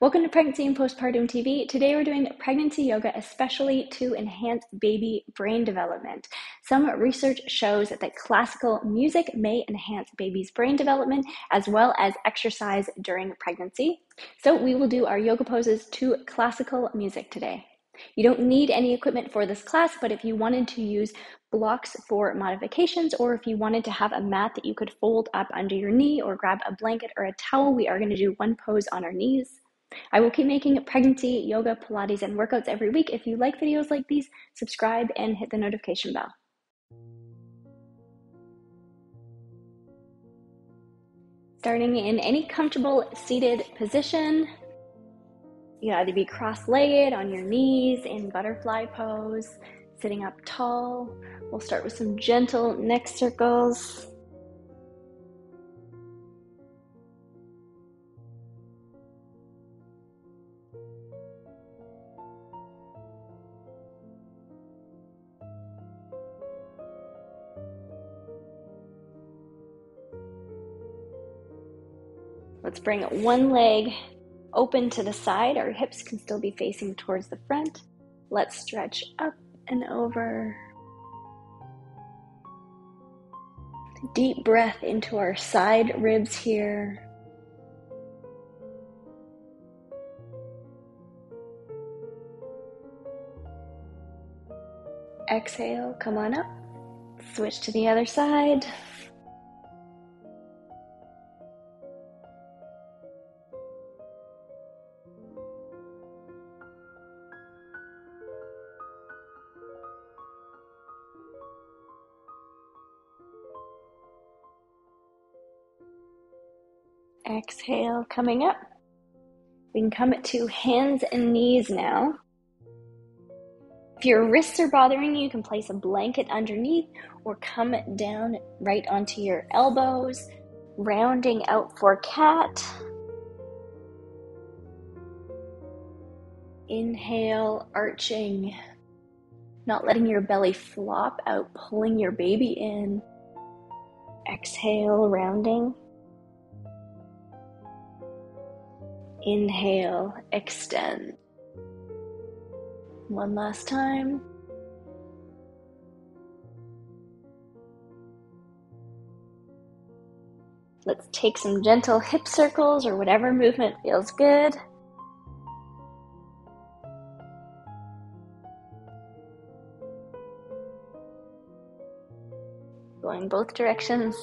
Welcome to Pregnancy and Postpartum TV. Today we're doing pregnancy yoga especially to enhance baby brain development. Some research shows that classical music may enhance baby's brain development as well as exercise during pregnancy. So we will do our yoga poses to classical music today. You don't need any equipment for this class, but if you wanted to use blocks for modifications, or if you wanted to have a mat that you could fold up under your knee or grab a blanket or a towel, we are going to do one pose on our knees. I will keep making pregnancy, yoga, Pilates, and workouts every week. If you like videos like these, subscribe and hit the notification bell. Starting in any comfortable seated position, you can either be cross legged on your knees in butterfly pose, sitting up tall. We'll start with some gentle neck circles. Bring one leg open to the side. Our hips can still be facing towards the front. Let's stretch up and over. Deep breath into our side ribs here. Exhale, come on up. Switch to the other side. Exhale, coming up. We can come to hands and knees now. If your wrists are bothering you, you can place a blanket underneath or come down right onto your elbows, rounding out for cat. Inhale, arching, not letting your belly flop out, pulling your baby in. Exhale, rounding. Inhale, extend. One last time. Let's take some gentle hip circles or whatever movement feels good. Going both directions.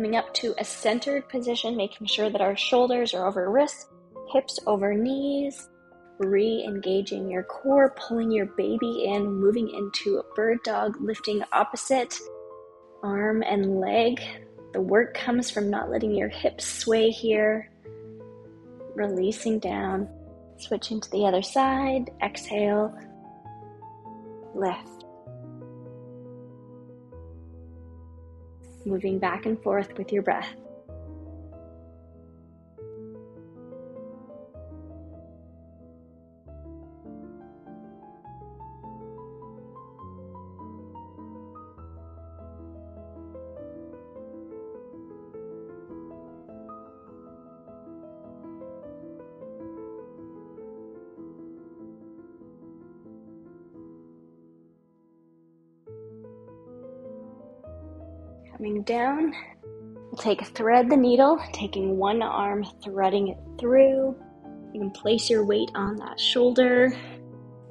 Coming up to a centered position, making sure that our shoulders are over wrists, hips over knees, re engaging your core, pulling your baby in, moving into a bird dog, lifting opposite arm and leg. The work comes from not letting your hips sway here, releasing down, switching to the other side, exhale, lift. Moving back and forth with your breath. Down, take thread the needle, taking one arm, threading it through. You can place your weight on that shoulder,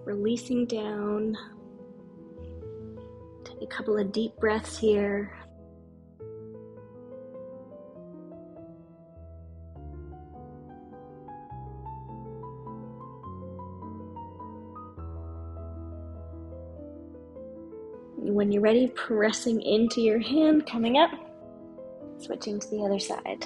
releasing down. Take a couple of deep breaths here. When you're ready, pressing into your hand, coming up, switching to the other side.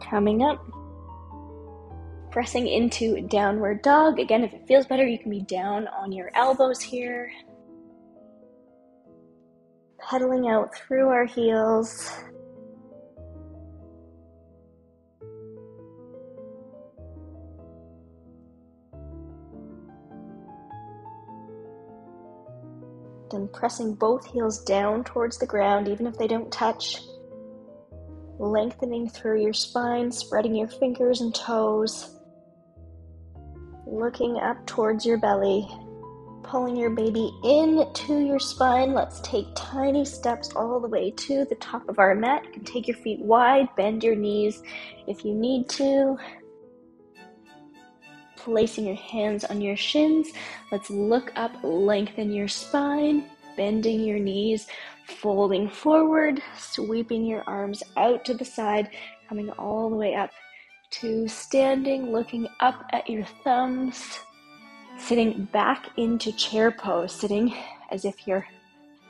Coming up, Pressing into downward dog. Again, if it feels better, you can be down on your elbows here. Pedaling out through our heels. Then pressing both heels down towards the ground, even if they don't touch. Lengthening through your spine, spreading your fingers and toes looking up towards your belly, pulling your baby into your spine. Let's take tiny steps all the way to the top of our mat. You can take your feet wide, bend your knees if you need to. Placing your hands on your shins. Let's look up, lengthen your spine, bending your knees, folding forward, sweeping your arms out to the side, coming all the way up to standing, looking up at your thumbs, sitting back into chair pose, sitting as if you're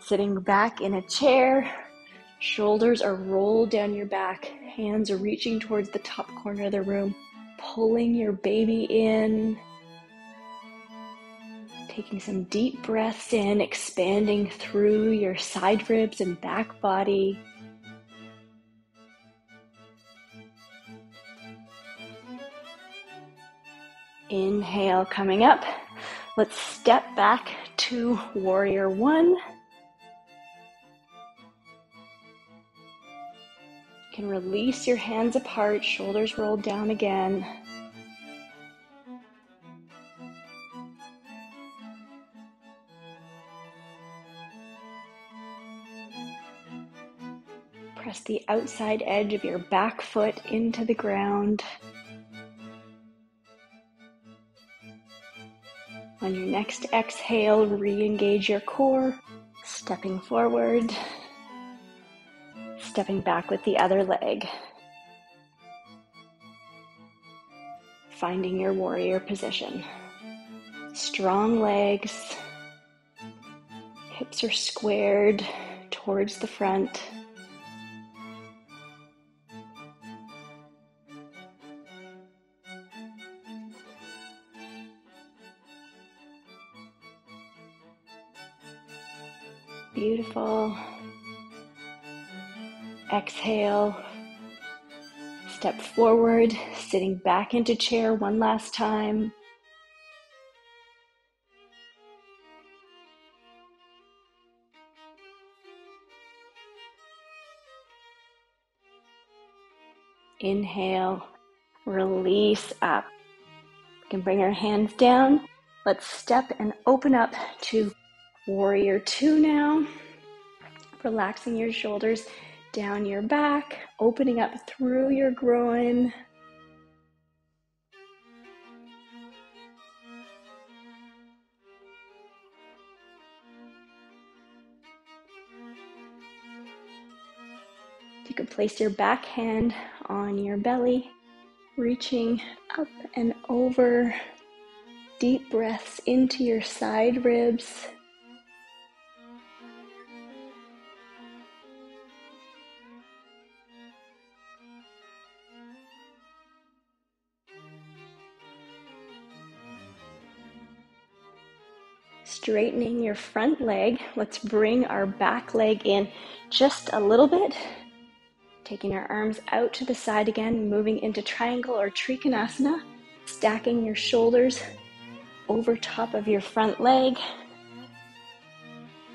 sitting back in a chair. Shoulders are rolled down your back, hands are reaching towards the top corner of the room, pulling your baby in. Taking some deep breaths in, expanding through your side ribs and back body. Inhale, coming up. Let's step back to warrior one. You can release your hands apart, shoulders rolled down again. Press the outside edge of your back foot into the ground. On your next exhale, re engage your core, stepping forward, stepping back with the other leg. Finding your warrior position. Strong legs, hips are squared towards the front. Exhale. Step forward, sitting back into chair one last time. Inhale, release up. We can bring our hands down. Let's step and open up to Warrior two now. Relaxing your shoulders down your back, opening up through your groin. You can place your back hand on your belly, reaching up and over. Deep breaths into your side ribs. Straightening your front leg. Let's bring our back leg in just a little bit. Taking our arms out to the side again, moving into triangle or trikonasana. Stacking your shoulders over top of your front leg.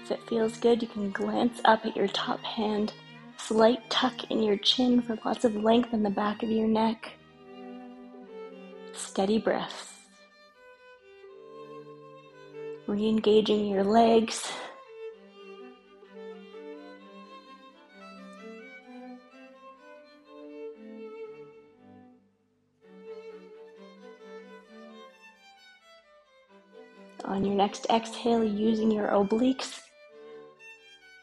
If it feels good, you can glance up at your top hand. Slight tuck in your chin for lots of length in the back of your neck. Steady breath re engaging your legs. On your next exhale, using your obliques,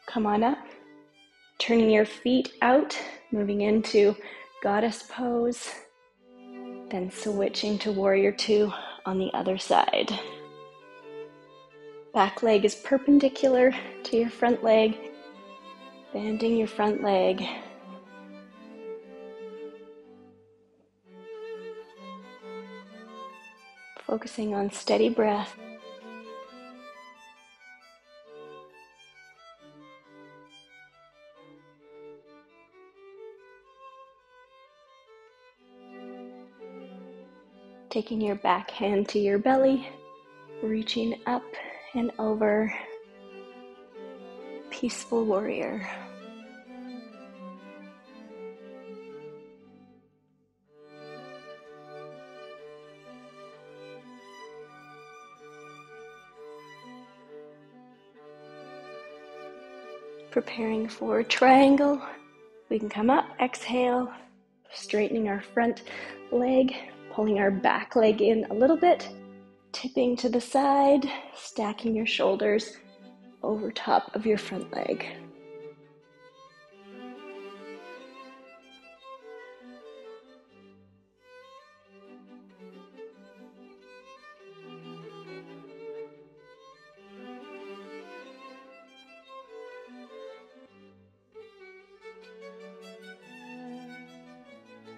come on up, turning your feet out, moving into goddess pose, then switching to warrior two on the other side. Back leg is perpendicular to your front leg, bending your front leg. focusing on steady breath. Taking your back hand to your belly, reaching up and over. Peaceful warrior. Preparing for triangle. We can come up, exhale, straightening our front leg, pulling our back leg in a little bit, tipping to the side, stacking your shoulders over top of your front leg.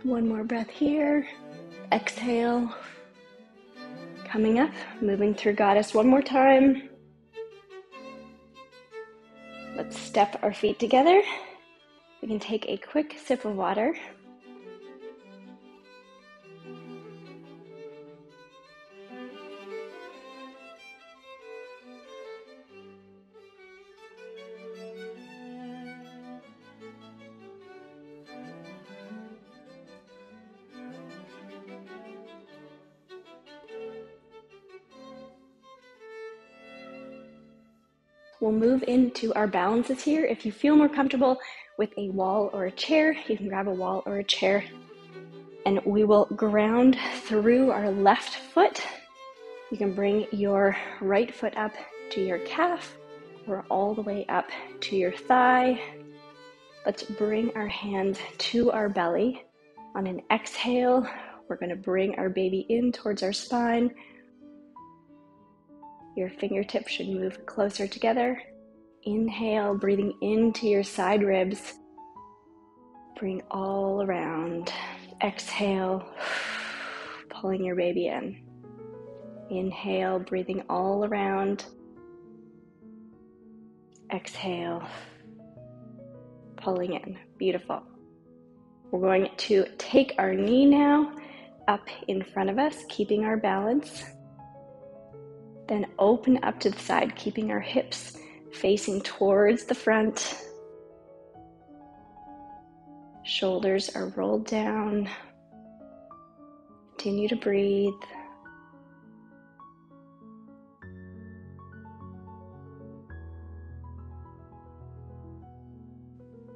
One more breath here. Exhale. Coming up, moving through goddess one more time. Let's step our feet together. We can take a quick sip of water. Move into our balances here. If you feel more comfortable with a wall or a chair, you can grab a wall or a chair. And we will ground through our left foot. You can bring your right foot up to your calf or all the way up to your thigh. Let's bring our hand to our belly. On an exhale, we're going to bring our baby in towards our spine. Your fingertips should move closer together. Inhale, breathing into your side ribs. Bring all around. Exhale, pulling your baby in. Inhale, breathing all around. Exhale, pulling in. Beautiful. We're going to take our knee now up in front of us, keeping our balance. Then open up to the side, keeping our hips facing towards the front. Shoulders are rolled down. Continue to breathe.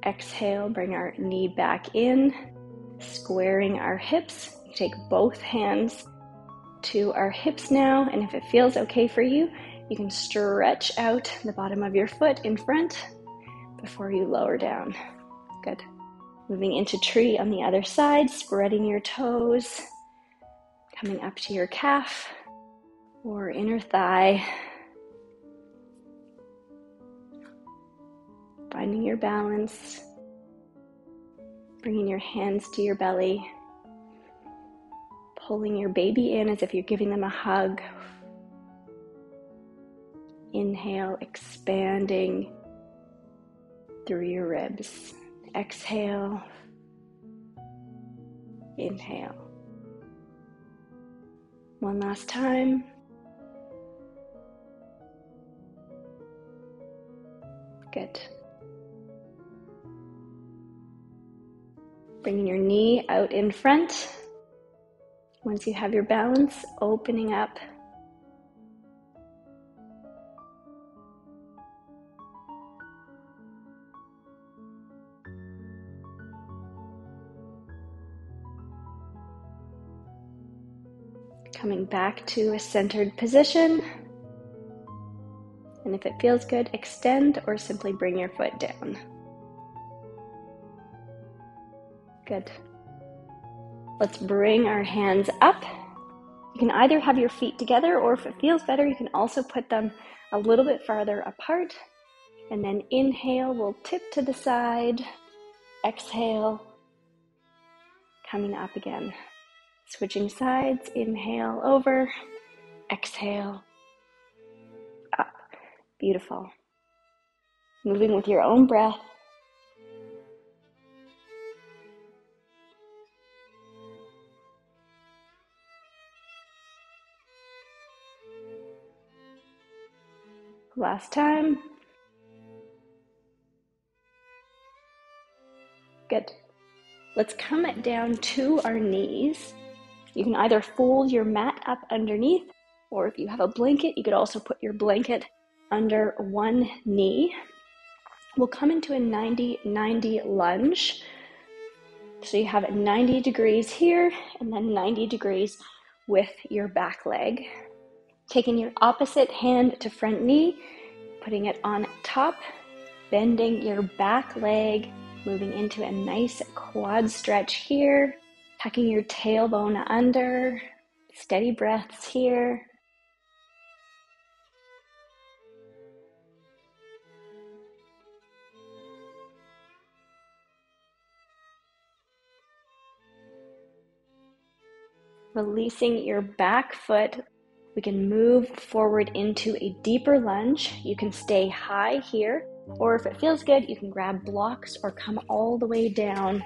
Exhale, bring our knee back in, squaring our hips. Take both hands to our hips now, and if it feels okay for you, you can stretch out the bottom of your foot in front before you lower down. Good. Moving into tree on the other side, spreading your toes, coming up to your calf or inner thigh. Finding your balance, bringing your hands to your belly pulling your baby in as if you're giving them a hug. Inhale, expanding through your ribs. Exhale, inhale. One last time. Good. Bringing your knee out in front once you have your balance, opening up. Coming back to a centered position. And if it feels good, extend or simply bring your foot down. Good. Let's bring our hands up. You can either have your feet together, or if it feels better, you can also put them a little bit farther apart. And then inhale, we'll tip to the side. Exhale, coming up again. Switching sides, inhale over. Exhale. Up. Beautiful. Moving with your own breath. Last time. Good. Let's come down to our knees. You can either fold your mat up underneath, or if you have a blanket, you could also put your blanket under one knee. We'll come into a 90 90 lunge. So you have 90 degrees here and then 90 degrees with your back leg. Taking your opposite hand to front knee, putting it on top, bending your back leg, moving into a nice quad stretch here, tucking your tailbone under, steady breaths here. Releasing your back foot we can move forward into a deeper lunge. You can stay high here, or if it feels good, you can grab blocks or come all the way down,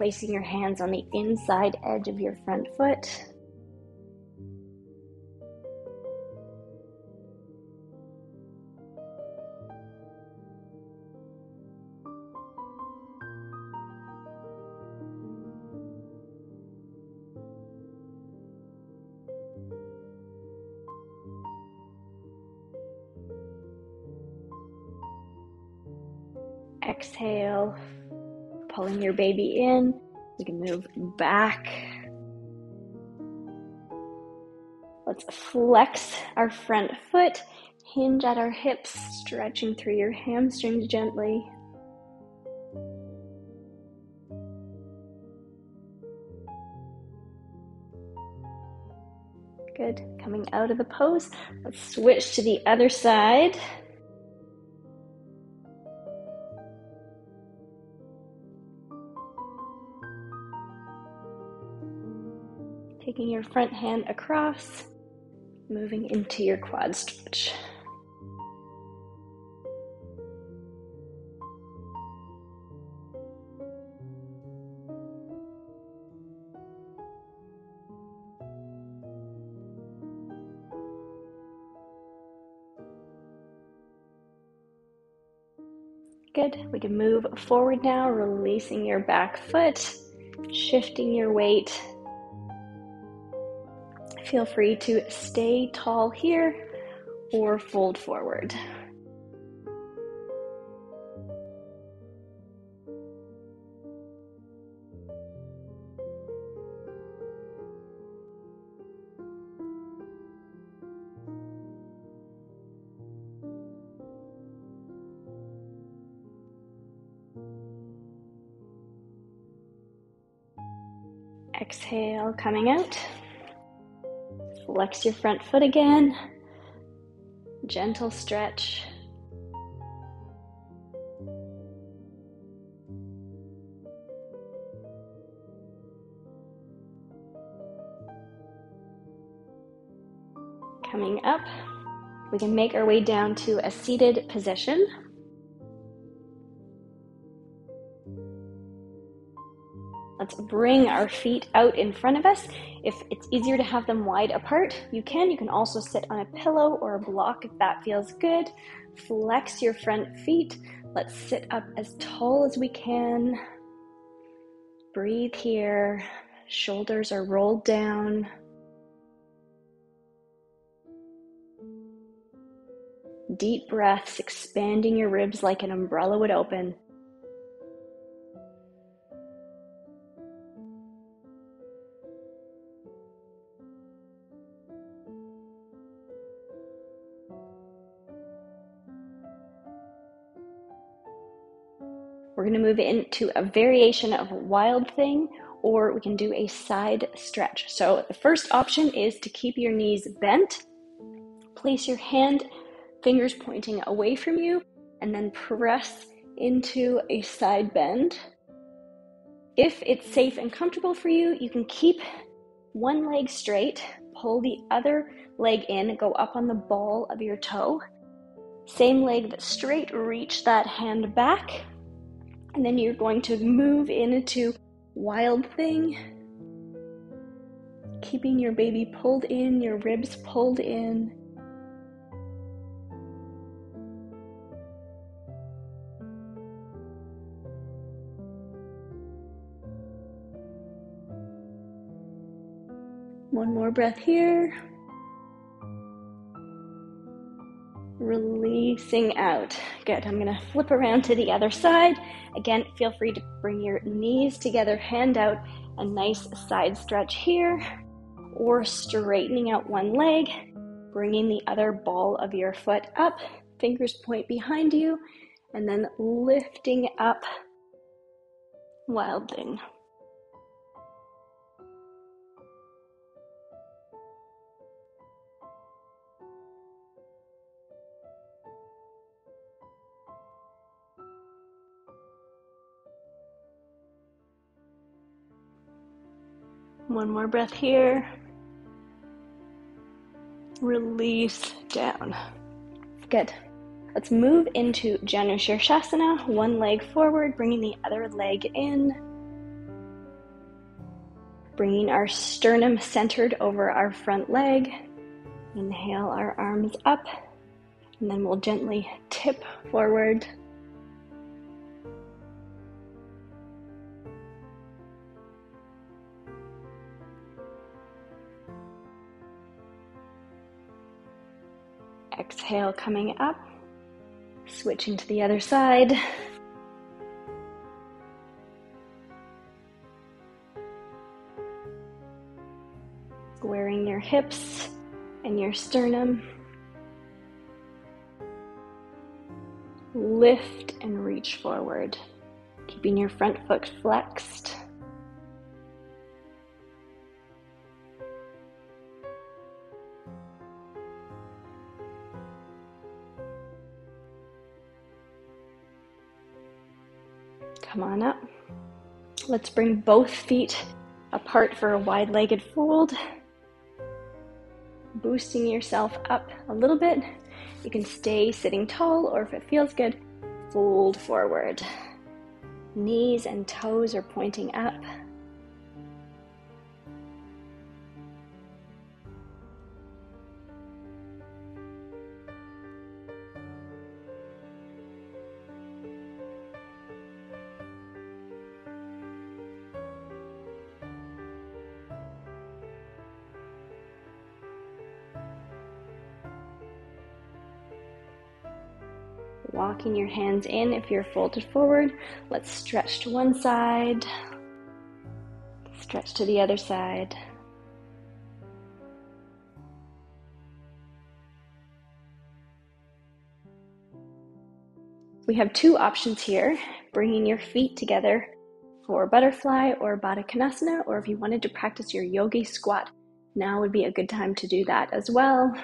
placing your hands on the inside edge of your front foot. exhale, pulling your baby in. You can move back. Let's flex our front foot, hinge at our hips, stretching through your hamstrings gently. Good. Coming out of the pose, let's switch to the other side. Your front hand across, moving into your quad stretch. Good. We can move forward now, releasing your back foot, shifting your weight Feel free to stay tall here or fold forward. Exhale, coming out. Flex your front foot again. Gentle stretch. Coming up, we can make our way down to a seated position. Let's bring our feet out in front of us. If it's easier to have them wide apart, you can. You can also sit on a pillow or a block if that feels good. Flex your front feet. Let's sit up as tall as we can. Breathe here. Shoulders are rolled down. Deep breaths, expanding your ribs like an umbrella would open. To move into a variation of wild thing, or we can do a side stretch. So the first option is to keep your knees bent. Place your hand, fingers pointing away from you, and then press into a side bend. If it's safe and comfortable for you, you can keep one leg straight, pull the other leg in, go up on the ball of your toe. Same leg that's straight, reach that hand back. And then you're going to move into wild thing. Keeping your baby pulled in, your ribs pulled in. One more breath here. Releasing out. Good. I'm going to flip around to the other side. Again, feel free to bring your knees together, hand out, a nice side stretch here, or straightening out one leg, bringing the other ball of your foot up, fingers point behind you, and then lifting up. Wild thing. One more breath here. Release down. Good. Let's move into Janu Shirshasana. One leg forward, bringing the other leg in. Bringing our sternum centered over our front leg. Inhale our arms up, and then we'll gently tip forward. Exhale, coming up. Switching to the other side. Squaring your hips and your sternum. Lift and reach forward, keeping your front foot flexed. Come on up. Let's bring both feet apart for a wide legged fold. Boosting yourself up a little bit. You can stay sitting tall, or if it feels good, fold forward. Knees and toes are pointing up. Walking your hands in if you're folded forward. Let's stretch to one side, stretch to the other side. We have two options here bringing your feet together for butterfly or Baddha Konasana, or if you wanted to practice your yogi squat, now would be a good time to do that as well.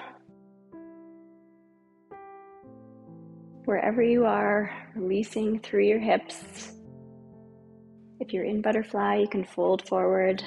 Wherever you are, releasing through your hips. If you're in butterfly, you can fold forward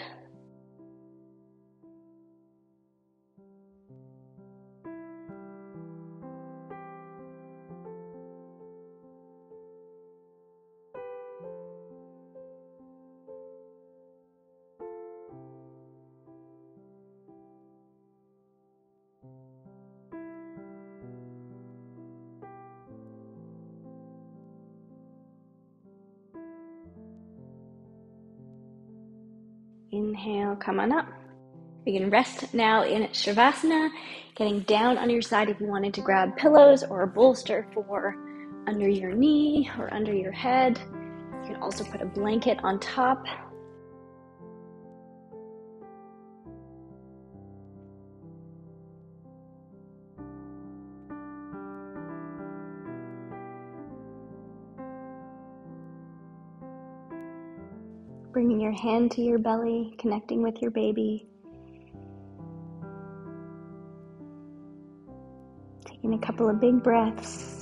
Inhale, come on up. We can rest now in Shavasana, getting down on your side if you wanted to grab pillows or a bolster for under your knee or under your head. You can also put a blanket on top your hand to your belly, connecting with your baby. Taking a couple of big breaths.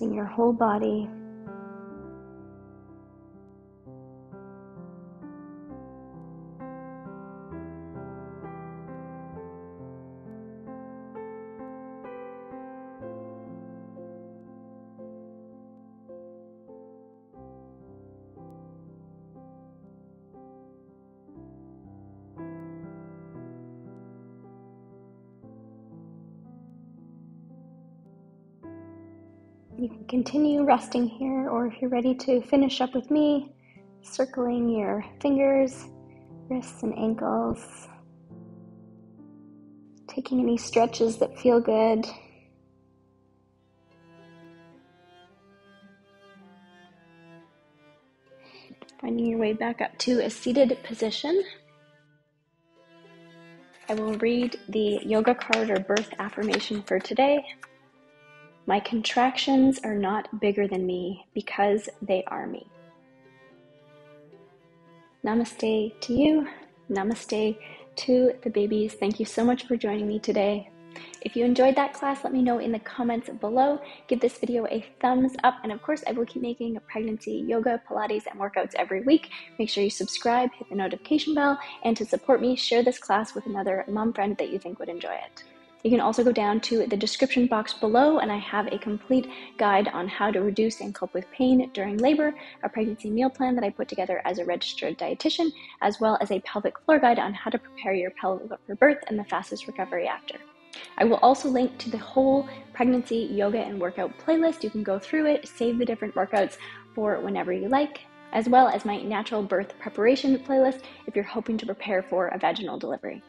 Releasing your whole body. You can continue resting here, or if you're ready to finish up with me, circling your fingers, wrists, and ankles. Taking any stretches that feel good. Finding your way back up to a seated position. I will read the yoga card or birth affirmation for today. My contractions are not bigger than me because they are me. Namaste to you. Namaste to the babies. Thank you so much for joining me today. If you enjoyed that class, let me know in the comments below. Give this video a thumbs up. And of course, I will keep making pregnancy yoga, Pilates, and workouts every week. Make sure you subscribe, hit the notification bell, and to support me, share this class with another mom friend that you think would enjoy it. You can also go down to the description box below, and I have a complete guide on how to reduce and cope with pain during labor, a pregnancy meal plan that I put together as a registered dietitian, as well as a pelvic floor guide on how to prepare your pelvic for birth and the fastest recovery after. I will also link to the whole pregnancy yoga and workout playlist. You can go through it, save the different workouts for whenever you like, as well as my natural birth preparation playlist if you're hoping to prepare for a vaginal delivery.